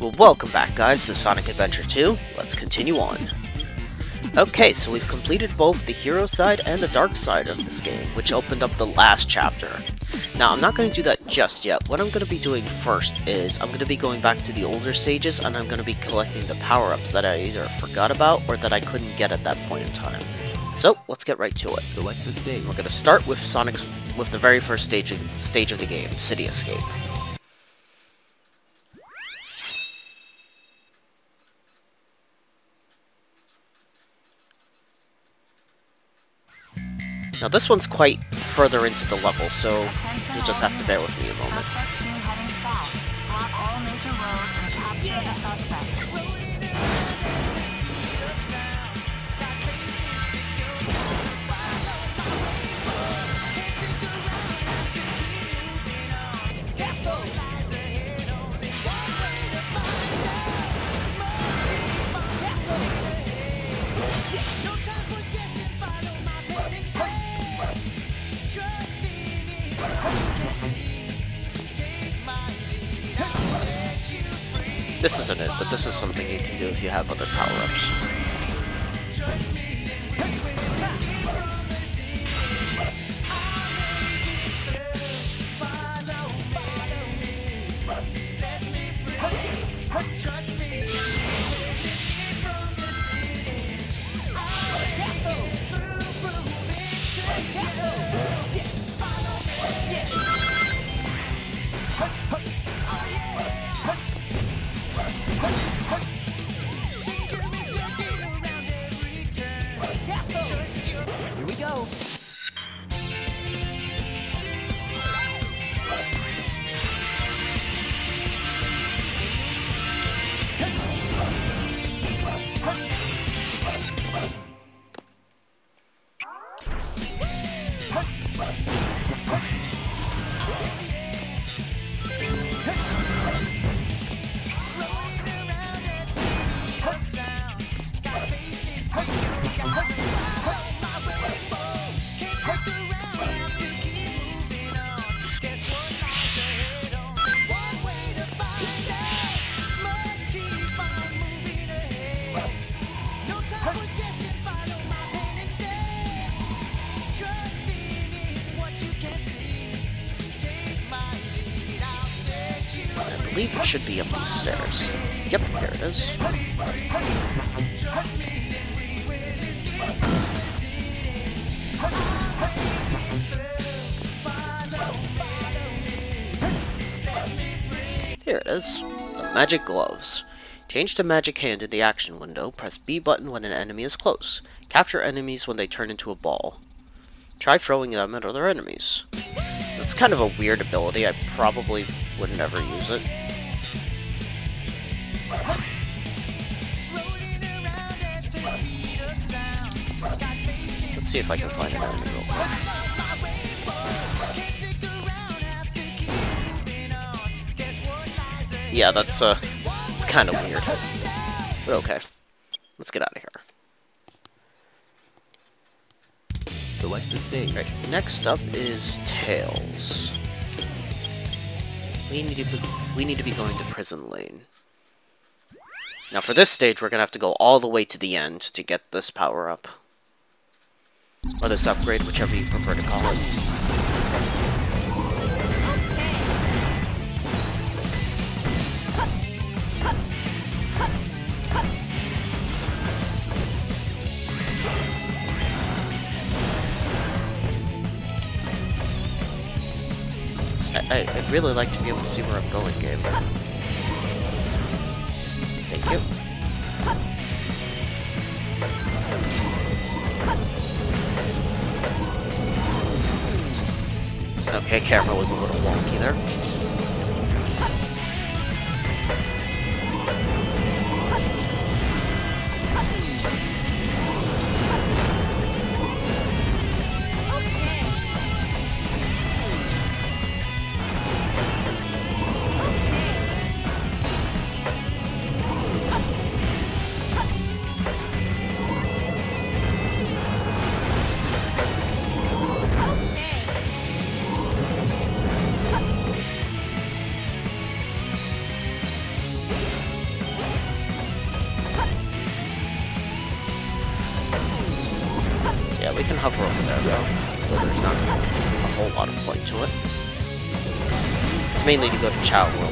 Well, welcome back guys to Sonic Adventure 2. Let's continue on. Okay, so we've completed both the hero side and the dark side of this game, which opened up the last chapter. Now, I'm not going to do that just yet. What I'm going to be doing first is I'm going to be going back to the older stages and I'm going to be collecting the power-ups that I either forgot about or that I couldn't get at that point in time. So, let's get right to it. Select the stage. We're going to start with Sonic's with the very first stage stage of the game, City Escape. Now this one's quite further into the level, so you'll just have to bear with me a moment. This isn't it, but this is something you can do if you have other power-ups. Believe it should be up these stairs. Yep, there it is. Here it is. The Magic Gloves. Change to Magic Hand in the action window. Press B button when an enemy is close. Capture enemies when they turn into a ball. Try throwing them at other enemies. That's kind of a weird ability. I probably would never use it. See if I can find an enemy real quick. Yeah, that's, uh, it's kind of weird. But okay. Let's get out of here. Select the stage. Right, next up is Tails. We need to be, we need to be going to Prison Lane. Now for this stage, we're going to have to go all the way to the end to get this power-up. Or this upgrade, whichever you prefer to call it. I, I'd really like to be able to see where I'm going, game. Okay, camera was a little wonky there. Mainly to go to World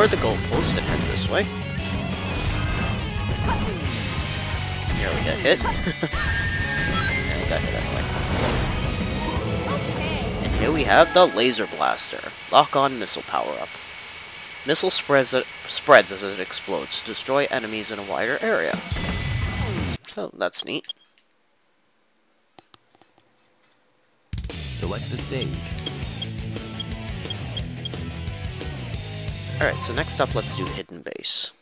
Ignore the goalpost and head this way. Here we get hit. and we got hit anyway. And here we have the Laser Blaster. Lock on missile power up. Missile spreads, spreads as it explodes. Destroy enemies in a wider area. So that's neat. Select the stage. Alright, so next up, let's do Hidden Base.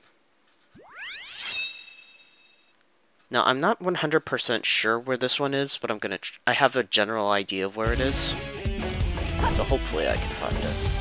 Now, I'm not 100% sure where this one is, but I'm gonna... I have a general idea of where it is. So hopefully I can find it.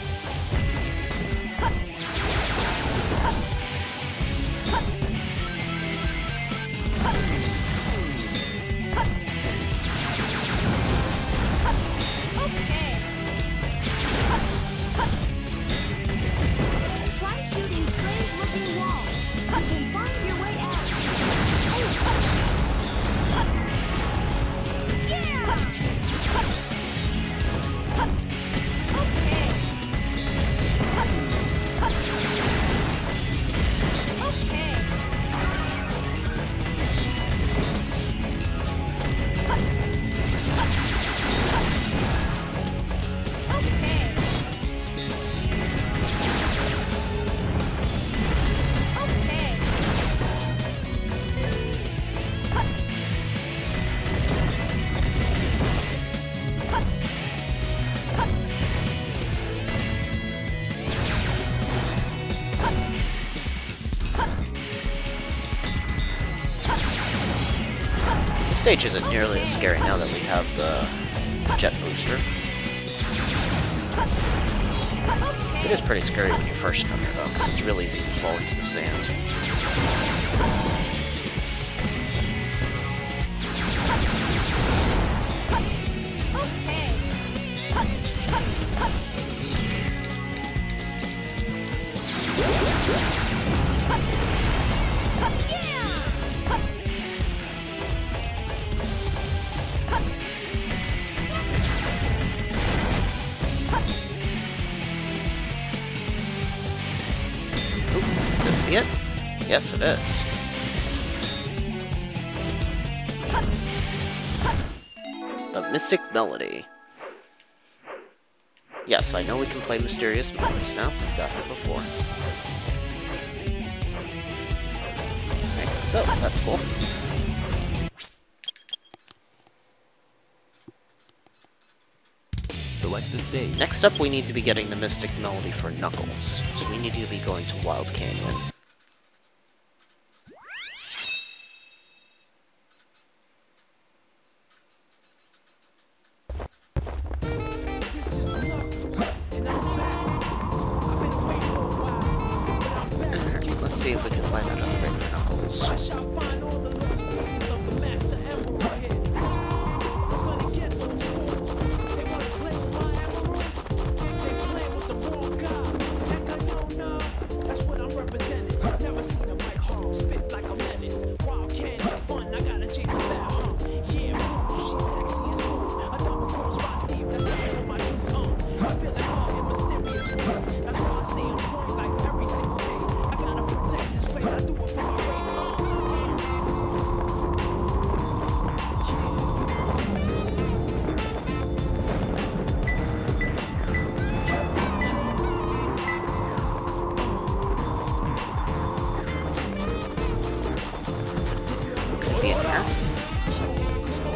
Stage isn't nearly as scary now that we have the jet booster. It is pretty scary when you first come here, though, 'cause it's really easy to fall into the sand. Yes, it is. The Mystic Melody. Yes, I know we can play Mysterious Melodies now. We've got it before. Okay, so, that's cool. Select the stage. Next up, we need to be getting the Mystic Melody for Knuckles. So we need to be going to Wild Canyon.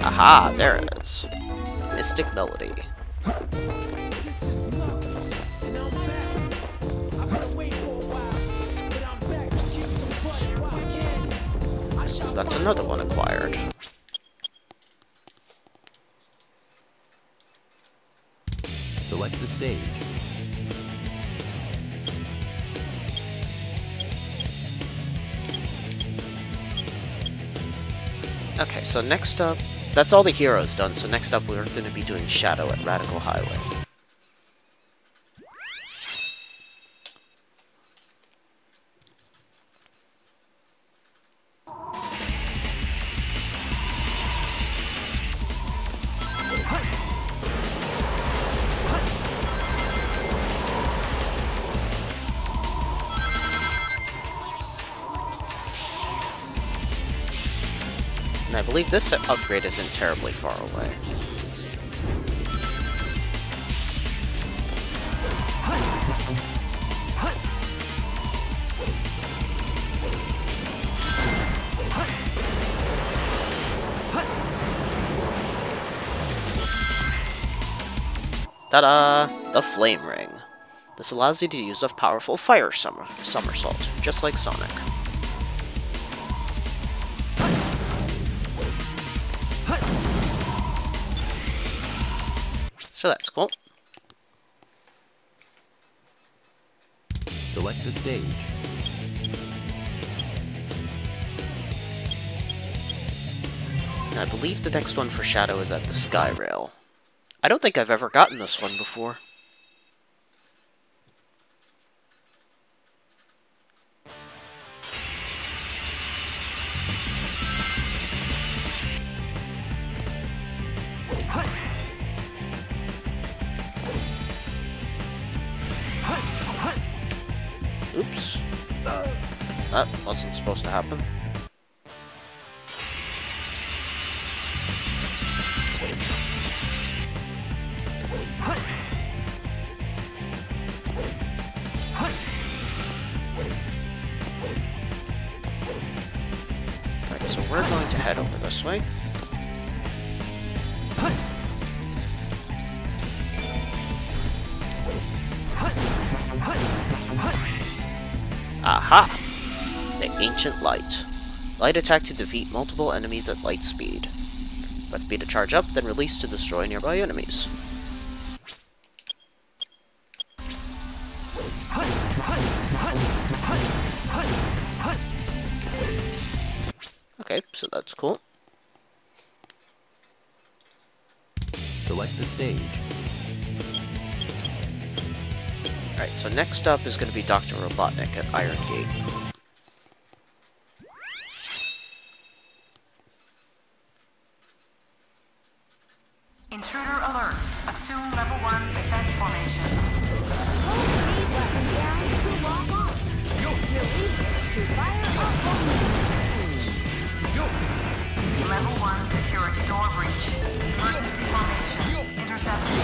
Butt there it is. Mystic Melody. So that's another one acquired. Select the stage. Okay, so next up, that's all the heroes done, so next up we're going to be doing Shadow at Radical Highway. Believe this upgrade isn't terribly far away. Ta-da! The Flame Ring. This allows you to use a powerful fire summer somersault, just like Sonic. So that's cool. Select the stage. I believe the next one for Shadow is at the Sky Rail. I don't think I've ever gotten this one before. Supposed to happen. Right, so we're going to head over this way. Aha! Ancient Light. Light attack to defeat multiple enemies at light speed. Press B to charge up, then release to destroy nearby enemies. Okay, so that's cool. Select the stage. Alright, so next up is going to be Dr. Robotnik at Iron Gate. alert. Assume level one defense formation. Hold the B button down to walk off. Release it to fire up bombs. Level one security door breach. Emergency formation. Intercept the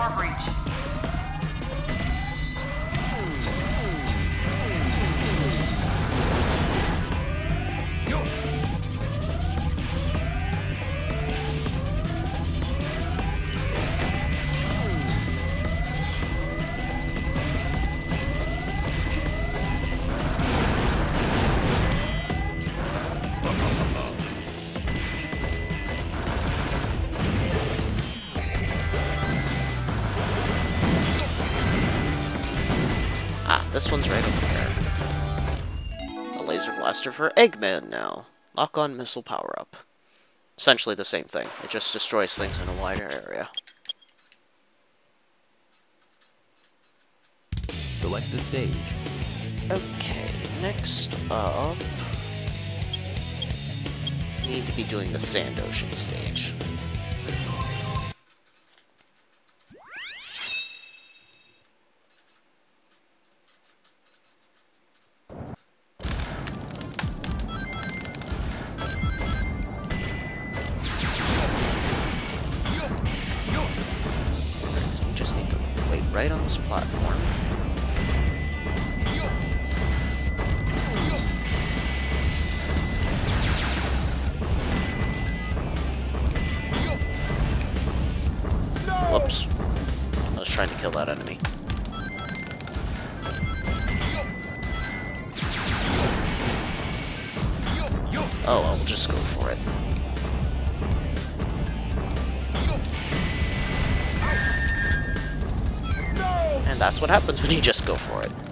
Ah, for Eggman now. Lock on missile power up. Essentially the same thing. It just destroys things in a wider area. Select the stage. Okay, next up... We need to be doing the Sand Ocean stage. That enemy. Oh, I'll just go for it. And that's what happens when you just go for it.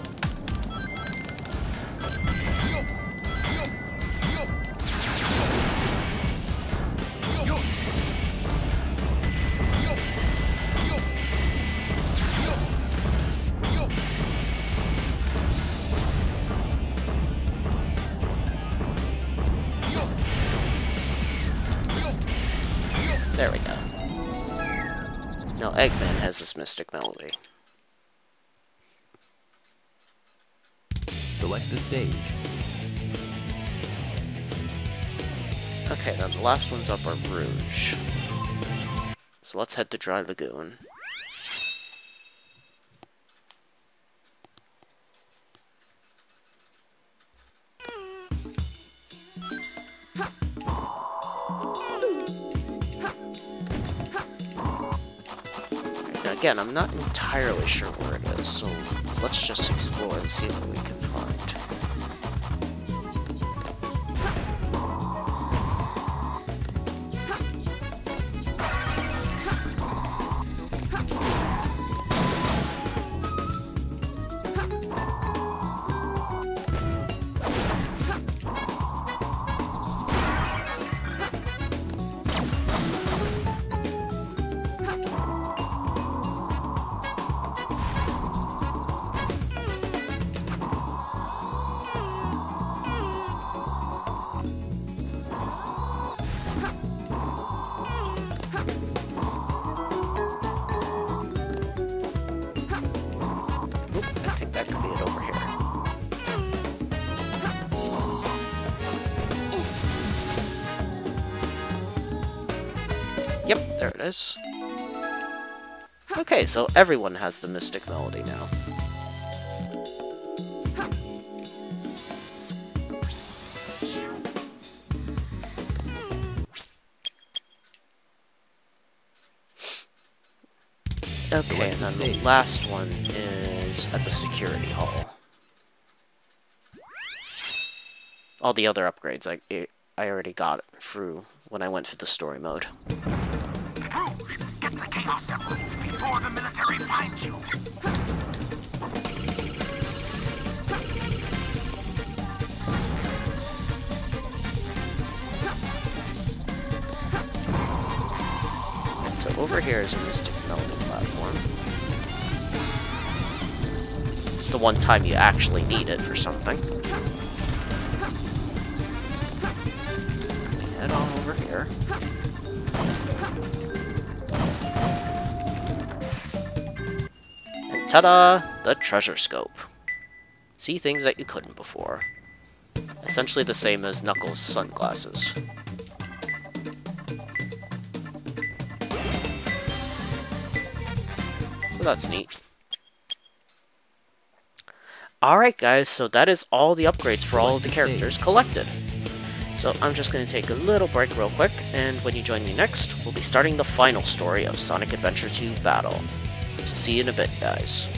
Eggman has this mystic melody. Select the stage. Okay, now the last ones up are Rouge. So let's head to Dry Lagoon. Again, I'm not entirely sure where it is, so let's just explore and see what we can Okay, so everyone has the Mystic Melody now. Okay, and then the last one is at the security hall. All the other upgrades I I already got through when I went through the story mode. Get the Chaos Emerald before the military finds you. So over here is a Mystic Melody platform. It's the one time you actually need it for something. Head on over here. Ta-da! The Treasure Scope. See things that you couldn't before. Essentially the same as Knuckles' sunglasses. So that's neat. Alright guys, so that is all the upgrades for all of the characters collected. So I'm just going to take a little break real quick, and when you join me next, we'll be starting the final story of Sonic Adventure 2 Battle. See you in a bit, guys.